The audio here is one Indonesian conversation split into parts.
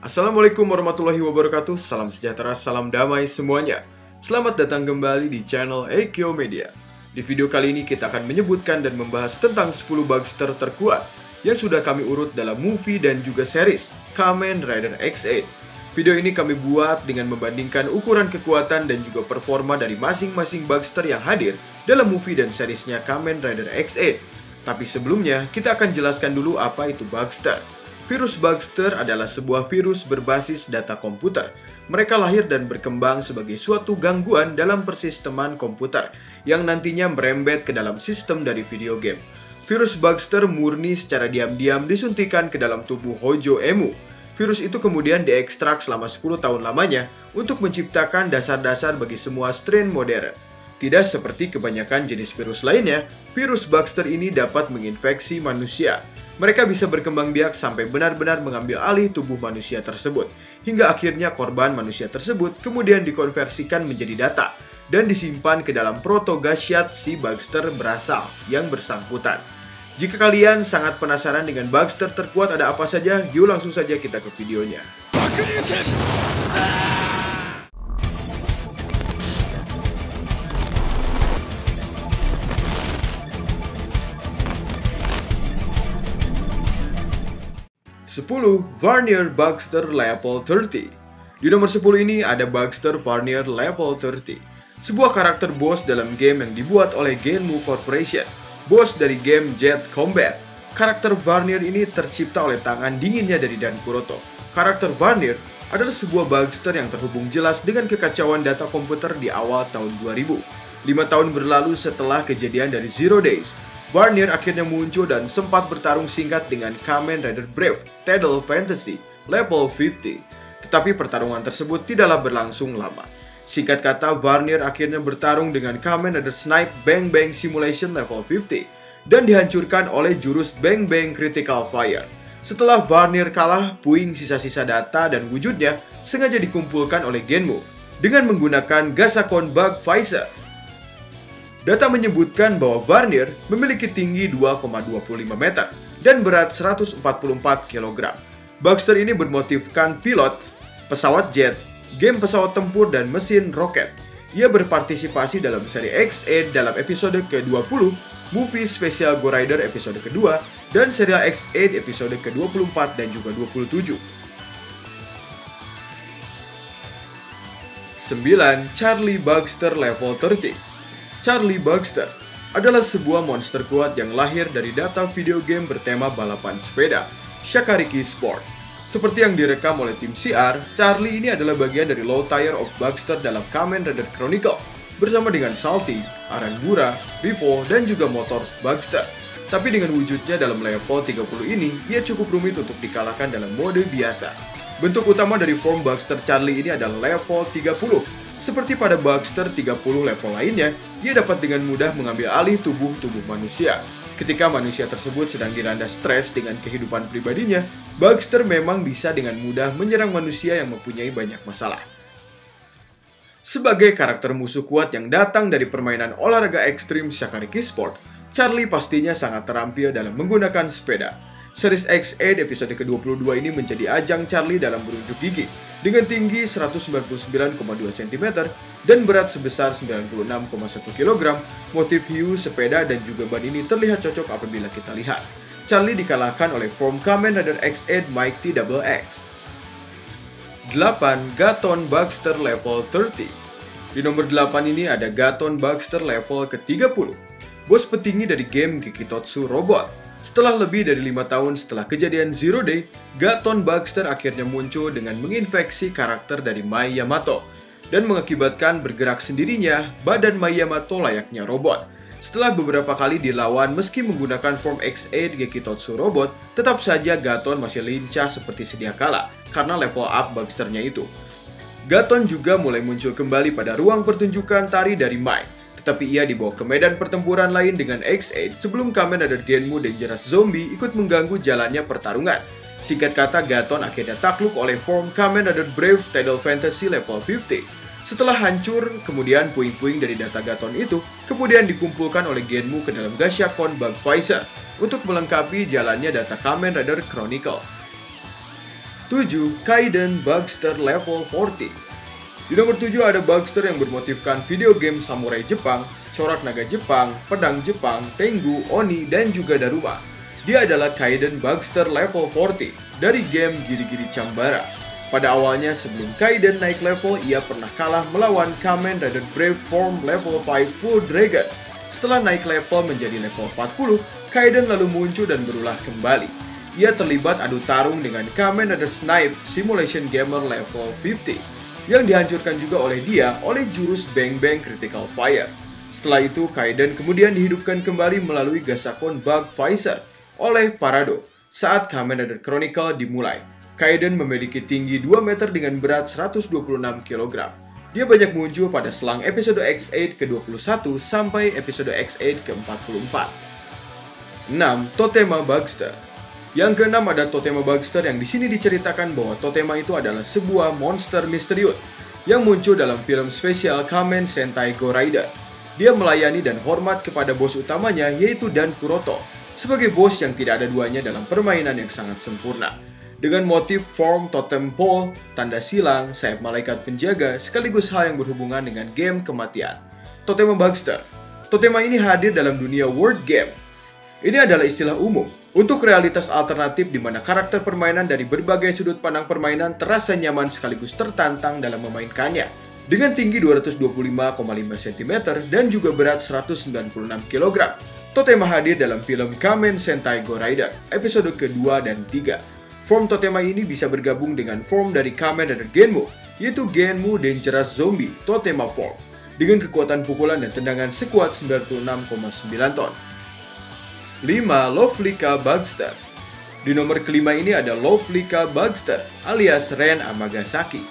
Assalamualaikum warahmatullahi wabarakatuh, salam sejahtera, salam damai semuanya. Selamat datang kembali di channel Ekyo Media. Di video kali ini kita akan menyebutkan dan membahas tentang 10 bugster terkuat yang sudah kami urut dalam movie dan juga series Kamen Rider X8. Video ini kami buat dengan membandingkan ukuran kekuatan dan juga performa dari masing-masing bugster yang hadir dalam movie dan seriesnya Kamen Rider X8. Tapi sebelumnya, kita akan jelaskan dulu apa itu bugster. Virus bugster adalah sebuah virus berbasis data komputer. Mereka lahir dan berkembang sebagai suatu gangguan dalam persisteman komputer yang nantinya merembet ke dalam sistem dari video game. Virus bugster murni secara diam-diam disuntikan ke dalam tubuh Hojo Emu, Virus itu kemudian diekstrak selama 10 tahun lamanya untuk menciptakan dasar-dasar bagi semua strain modern. Tidak seperti kebanyakan jenis virus lainnya, virus Baxter ini dapat menginfeksi manusia. Mereka bisa berkembang biak sampai benar-benar mengambil alih tubuh manusia tersebut, hingga akhirnya korban manusia tersebut kemudian dikonversikan menjadi data dan disimpan ke dalam protogasyat si Baxter berasal yang bersangkutan. Jika kalian sangat penasaran dengan bugster terkuat ada apa saja, yuk langsung saja kita ke videonya. Sepuluh Varnier Bugster Level 30 Di nomor 10 ini ada Bugster Varnier Level 30 Sebuah karakter boss dalam game yang dibuat oleh Genmu Corporation bos dari game Jet Combat. Karakter Varnier ini tercipta oleh tangan dinginnya dari Dan Kuroto. Karakter Varnier adalah sebuah bugster yang terhubung jelas dengan kekacauan data komputer di awal tahun 2000. Lima tahun berlalu setelah kejadian dari Zero Days, Varnier akhirnya muncul dan sempat bertarung singkat dengan Kamen Rider Brave Tidal Fantasy level 50. Tetapi pertarungan tersebut tidaklah berlangsung lama. Singkat kata, Varnier akhirnya bertarung dengan Kamen Rider Snipe Bang Bang Simulation level 50 dan dihancurkan oleh jurus Bang Bang Critical Fire. Setelah Varnier kalah, puing sisa-sisa data dan wujudnya sengaja dikumpulkan oleh Genmu dengan menggunakan Gasakon Bug Visor. Data menyebutkan bahwa Varnier memiliki tinggi 2,25 meter dan berat 144 kg. Bugster ini bermotifkan pilot, pesawat jet, game pesawat tempur dan mesin roket. Ia berpartisipasi dalam seri X8 dalam episode ke-20, movie spesial Go Rider episode kedua, dan serial X8 episode ke-24 dan juga 27. 9. Charlie Bugster Level 30 Charlie Bugster adalah sebuah monster kuat yang lahir dari data video game bertema balapan sepeda, Shakariki Sport. Seperti yang direkam oleh tim CR, Charlie ini adalah bagian dari Low Tire of Bugster dalam Kamen Rider Chronicle bersama dengan Salty, Arangura, Vivo, dan juga Motors Bugster. Tapi dengan wujudnya dalam level 30 ini, ia cukup rumit untuk dikalahkan dalam mode biasa. Bentuk utama dari form Bugster Charlie ini adalah level 30. Seperti pada Bugster 30 level lainnya, ia dapat dengan mudah mengambil alih tubuh-tubuh manusia. Ketika manusia tersebut sedang diranda stres dengan kehidupan pribadinya, Bugster memang bisa dengan mudah menyerang manusia yang mempunyai banyak masalah. Sebagai karakter musuh kuat yang datang dari permainan olahraga ekstrim Shakariki Sport, Charlie pastinya sangat terampil dalam menggunakan sepeda. Series X8 episode ke-22 ini menjadi ajang Charlie dalam berunjuk gigi, dengan tinggi 199,2 cm dan berat sebesar 96,1 kg, motif hiu, sepeda, dan juga ban ini terlihat cocok apabila kita lihat. Charlie dikalahkan oleh form Kamen Rider X8 Mighty Double X. 8. Gaton Baxter level 30 Di nomor 8 ini ada Gaton Baxter level ke-30 Bos petinggi dari game Gekitotsu Robot setelah lebih dari lima tahun setelah kejadian Zero Day, Gaton Baxter akhirnya muncul dengan menginfeksi karakter dari Mai Yamato dan mengakibatkan bergerak sendirinya badan Mai Yamato layaknya robot. Setelah beberapa kali dilawan meski menggunakan form X8 Gekitotsu Robot, tetap saja Gaton masih lincah seperti sedia kala karena level up Baxternya itu. Gaton juga mulai muncul kembali pada ruang pertunjukan tari dari Mai, tetapi ia dibawa ke medan pertempuran lain dengan X8 sebelum Kamen Rider Genmu Dangerous Zombie ikut mengganggu jalannya pertarungan. Singkat kata, Gaton akhirnya takluk oleh form Kamen Rider Brave Tidal Fantasy level 50. Setelah hancur, kemudian puing-puing dari data Gaton itu kemudian dikumpulkan oleh Genmu ke dalam Gashakon Bug Visor untuk melengkapi jalannya data Kamen Rider Chronicle. 7. Kaiden Bugster Level 40 Di nomor 7 ada Bugster yang bermotifkan video game samurai Jepang, corak naga Jepang, pedang Jepang, Tengu, Oni, dan juga Daruma. Dia adalah Kaiden Bugster Level 40 dari game Giri-Giri Chambara. Pada awalnya sebelum Kaiden naik level, ia pernah kalah melawan Kamen Rider Brave Form Level 5 Full Dragon. Setelah naik level menjadi level 40, Kaiden lalu muncul dan berulah kembali. Ia terlibat adu tarung dengan Kamen Rider Snipe Simulation Gamer Level 50 yang dihancurkan juga oleh dia oleh jurus Bang Bang Critical Fire. Setelah itu, Kaiden kemudian dihidupkan kembali melalui Gasakon Bug Visor oleh Parado saat Kamen Rider Chronicle dimulai. Kaiden memiliki tinggi 2 meter dengan berat 126 kg. Dia banyak muncul pada selang episode X8 ke-21 sampai episode X8 ke-44. 6. Totema Bugster yang keenam ada Totema Bugster yang di sini diceritakan bahwa Totema itu adalah sebuah monster misterius yang muncul dalam film spesial Kamen Sentai Go Rider. Dia melayani dan hormat kepada bos utamanya yaitu Dan Kuroto sebagai bos yang tidak ada duanya dalam permainan yang sangat sempurna. Dengan motif form totem pole, tanda silang, sayap malaikat penjaga, sekaligus hal yang berhubungan dengan game kematian. Totema Bugster Totema ini hadir dalam dunia word game. Ini adalah istilah umum untuk realitas alternatif di mana karakter permainan dari berbagai sudut pandang permainan terasa nyaman sekaligus tertantang dalam memainkannya. Dengan tinggi 225,5 cm dan juga berat 196 kg, Totema hadir dalam film Kamen Sentai Go Rider episode kedua dan 3. Form Totema ini bisa bergabung dengan form dari Kamen Rider Genmu, yaitu Genmu Dangerous Zombie Totema Form, dengan kekuatan pukulan dan tendangan sekuat 96,9 ton. 5. Lovelyka Bugster Di nomor kelima ini ada Lovelyka Bugster alias Ren Amagasaki.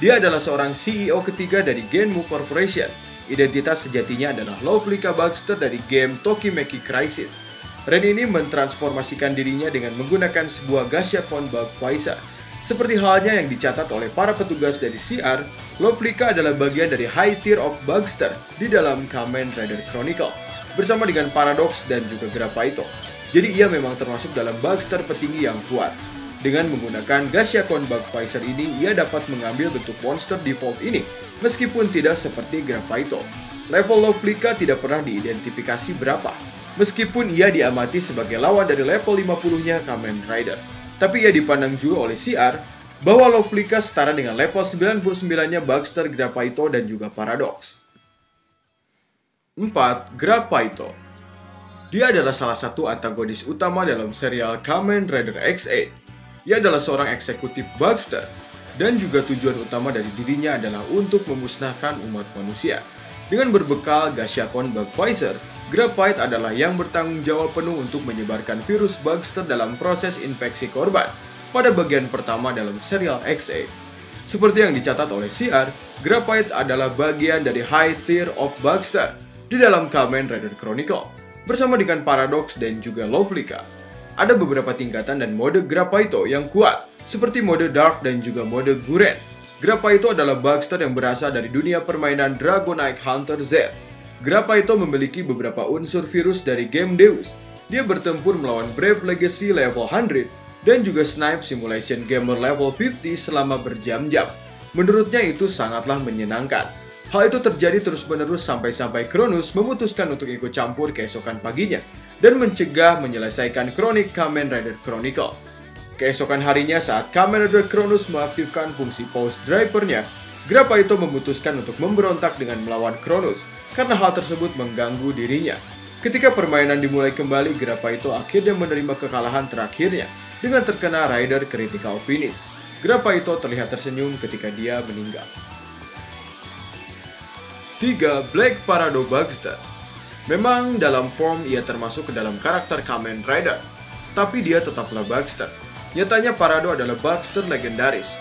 Dia adalah seorang CEO ketiga dari Genmu Corporation. Identitas sejatinya adalah Lovelyka Bugster dari game Tokimeki Crisis. Ren ini mentransformasikan dirinya dengan menggunakan sebuah Gashiakon Bug Visor. Seperti halnya yang dicatat oleh para petugas dari CR, Lovelyka adalah bagian dari High Tier of Bugster di dalam Kamen Rider Chronicle bersama dengan Paradox dan juga Grapaito. Jadi ia memang termasuk dalam bugster petinggi yang kuat. Dengan menggunakan Gashiakon Bug Visor ini, ia dapat mengambil bentuk monster default ini, meskipun tidak seperti Grapaito. Level Lovelyka tidak pernah diidentifikasi berapa, meskipun ia diamati sebagai lawan dari level 50-nya Kamen Rider. Tapi ia dipandang juga oleh CR bahwa Lovelyka setara dengan level 99-nya Bugster, Grapaito, dan juga Paradox. 4. Grapaito Dia adalah salah satu antagonis utama dalam serial Kamen Rider X8. Ia adalah seorang eksekutif bugster, dan juga tujuan utama dari dirinya adalah untuk memusnahkan umat manusia. Dengan berbekal Gashiakon Bug Visor, Grapite adalah yang bertanggung jawab penuh untuk menyebarkan virus bugster dalam proses infeksi korban pada bagian pertama dalam serial X8. Seperti yang dicatat oleh CR, Grapite adalah bagian dari High Tier of Bugster di dalam Kamen Rider Chronicle bersama dengan Paradox dan juga Lovelyka. Ada beberapa tingkatan dan mode Grapaito yang kuat, seperti mode Dark dan juga mode Guren. Grapaito adalah bugster yang berasal dari dunia permainan Dragonite Hunter Z. Grapaito memiliki beberapa unsur virus dari game Deus. Dia bertempur melawan Brave Legacy level 100 dan juga Snipe Simulation Gamer level 50 selama berjam-jam. Menurutnya itu sangatlah menyenangkan. Hal itu terjadi terus-menerus sampai-sampai Cronus memutuskan untuk ikut campur keesokan paginya dan mencegah menyelesaikan kronik Kamen Rider Chronicle. Keesokan harinya saat Kamen Rider Cronus mengaktifkan fungsi pause drivernya, Grapaito memutuskan untuk memberontak dengan melawan Cronus karena hal tersebut mengganggu dirinya. Ketika permainan dimulai kembali, Grapaito akhirnya menerima kekalahan terakhirnya dengan terkena Rider Critical Finish. Grapaito terlihat tersenyum ketika dia meninggal. 3. Black Parado Bugster Memang dalam form ia termasuk ke dalam karakter Kamen Rider, tapi dia tetaplah Bugster. Nyatanya Parado adalah Bugster legendaris.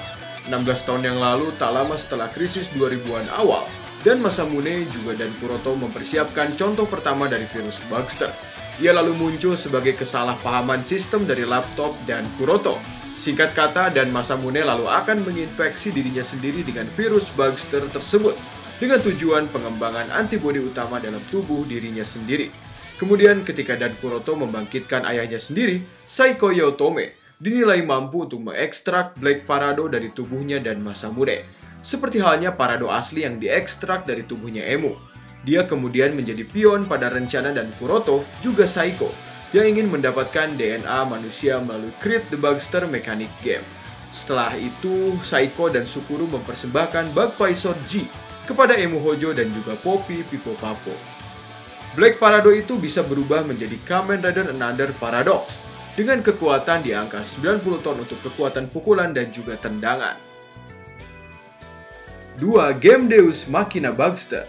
16 tahun yang lalu, tak lama setelah krisis 2000-an awal, dan Masamune juga dan Kuroto mempersiapkan contoh pertama dari virus Bugster. Ia lalu muncul sebagai kesalahpahaman sistem dari laptop dan Kuroto. Singkat kata, dan Masamune lalu akan menginfeksi dirinya sendiri dengan virus Bugster tersebut dengan tujuan pengembangan antibodi utama dalam tubuh dirinya sendiri. Kemudian ketika Dan Kuroto membangkitkan ayahnya sendiri, Saiko Yotome, dinilai mampu untuk mengekstrak Black Parado dari tubuhnya dan Masamune. Seperti halnya Parado asli yang diekstrak dari tubuhnya Emu. Dia kemudian menjadi pion pada rencana dan Kuroto, juga Saiko, yang ingin mendapatkan DNA manusia melalui Creed the Bugster Mechanic Game. Setelah itu, Saiko dan Sukuru mempersembahkan Bug Visor G kepada Emu Hojo dan juga Poppy Pipo Papo. Black Parado itu bisa berubah menjadi Kamen Rider Another Paradox dengan kekuatan di angka 90 ton untuk kekuatan pukulan dan juga tendangan. 2. Game Deus Machina Bugster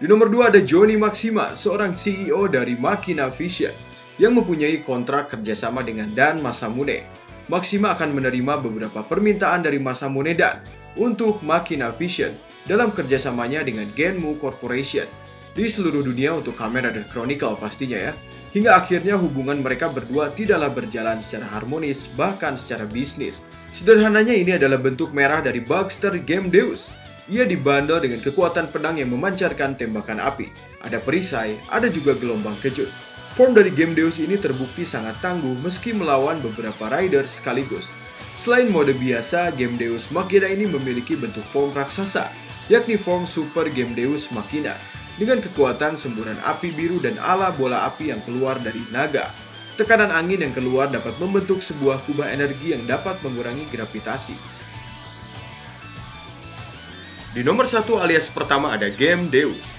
Di nomor 2 ada Johnny Maxima, seorang CEO dari Machina Vision yang mempunyai kontrak kerjasama dengan Dan Masamune. Maxima akan menerima beberapa permintaan dari Masamune Dan untuk Machina Vision dalam kerjasamanya dengan Genmu Corporation di seluruh dunia untuk Kamen Rider Chronicle pastinya ya. Hingga akhirnya hubungan mereka berdua tidaklah berjalan secara harmonis, bahkan secara bisnis. Sederhananya ini adalah bentuk merah dari Bugster Game Deus. Ia dibandel dengan kekuatan pedang yang memancarkan tembakan api. Ada perisai, ada juga gelombang kejut. Form dari Game Deus ini terbukti sangat tangguh meski melawan beberapa rider sekaligus. Selain mode biasa, Game Deus Machina ini memiliki bentuk form raksasa, yakni form Super Game Deus Machina dengan kekuatan semburan api biru dan ala bola api yang keluar dari naga. Tekanan angin yang keluar dapat membentuk sebuah kubah energi yang dapat mengurangi gravitasi. Di nomor satu alias pertama ada Game Deus.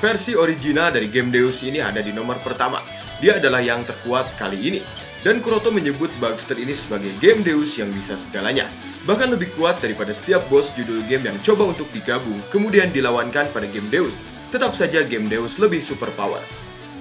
Versi original dari Game Deus ini ada di nomor pertama. Dia adalah yang terkuat kali ini. Dan Kuroto menyebut Bugster ini sebagai Game Deus yang bisa segalanya. Bahkan lebih kuat daripada setiap bos judul game yang coba untuk digabung, kemudian dilawankan pada Game Deus tetap saja game Deus lebih superpower.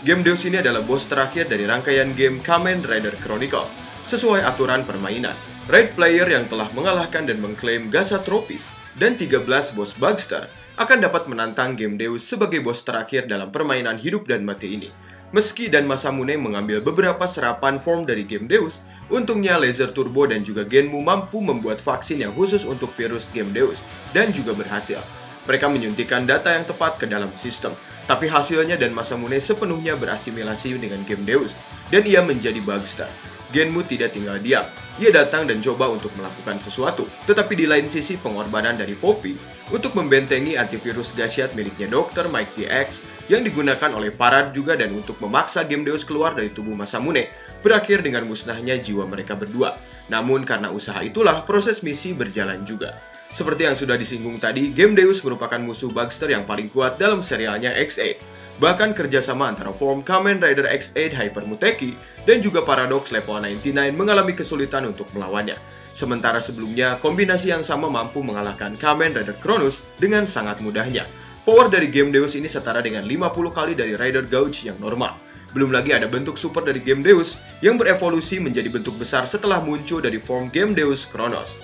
Game Deus ini adalah bos terakhir dari rangkaian game Kamen Rider Chronicle. Sesuai aturan permainan, raid player yang telah mengalahkan dan mengklaim Gasa Tropis dan 13 bos Bugster akan dapat menantang game Deus sebagai bos terakhir dalam permainan hidup dan mati ini. Meski dan Masamune mengambil beberapa serapan form dari game Deus, untungnya Laser Turbo dan juga Genmu mampu membuat vaksin yang khusus untuk virus game Deus dan juga berhasil. Mereka menyuntikkan data yang tepat ke dalam sistem. Tapi hasilnya dan Masamune sepenuhnya berasimilasi dengan game Deus, dan ia menjadi Bugstar. Genmu tidak tinggal diam. Ia datang dan coba untuk melakukan sesuatu. Tetapi di lain sisi pengorbanan dari Poppy untuk membentengi antivirus dahsyat miliknya Dr. Mike DX yang digunakan oleh Parad juga dan untuk memaksa Game Deus keluar dari tubuh Masamune berakhir dengan musnahnya jiwa mereka berdua. Namun karena usaha itulah proses misi berjalan juga. Seperti yang sudah disinggung tadi, Game Deus merupakan musuh Bugster yang paling kuat dalam serialnya X8. Bahkan kerjasama antara form Kamen Rider X8 Hyper Muteki dan juga Paradox Level 99 mengalami kesulitan untuk melawannya. Sementara sebelumnya, kombinasi yang sama mampu mengalahkan Kamen Rider Cronus dengan sangat mudahnya. Power dari Game Deus ini setara dengan 50 kali dari Rider Gouge yang normal. Belum lagi ada bentuk super dari Game Deus yang berevolusi menjadi bentuk besar setelah muncul dari form Game Deus Kronos.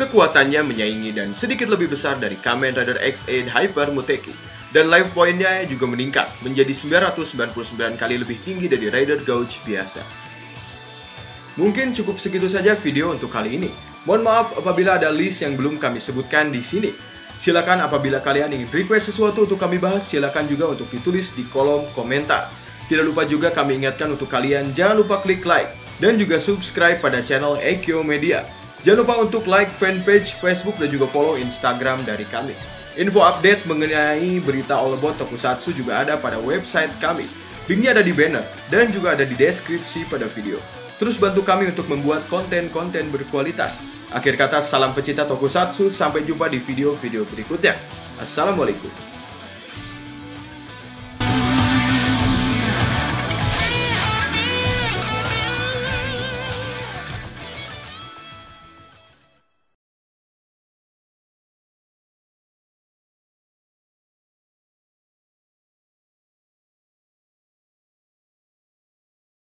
Kekuatannya menyaingi dan sedikit lebih besar dari Kamen Rider X8 Hyper Muteki. Dan life point-nya juga meningkat menjadi 999 kali lebih tinggi dari Rider Gouge biasa. Mungkin cukup segitu saja video untuk kali ini. Mohon maaf apabila ada list yang belum kami sebutkan di sini. Silakan apabila kalian ingin request sesuatu untuk kami bahas, silakan juga untuk ditulis di kolom komentar. Tidak lupa juga kami ingatkan untuk kalian jangan lupa klik like dan juga subscribe pada channel Ekyo Media Jangan lupa untuk like fanpage Facebook dan juga follow Instagram dari kami. Info update mengenai berita all about Tokusatsu juga ada pada website kami. Linknya ada di banner dan juga ada di deskripsi pada video. Terus bantu kami untuk membuat konten-konten berkualitas. Akhir kata, salam pecinta Tokusatsu, sampai jumpa di video-video berikutnya. Assalamualaikum.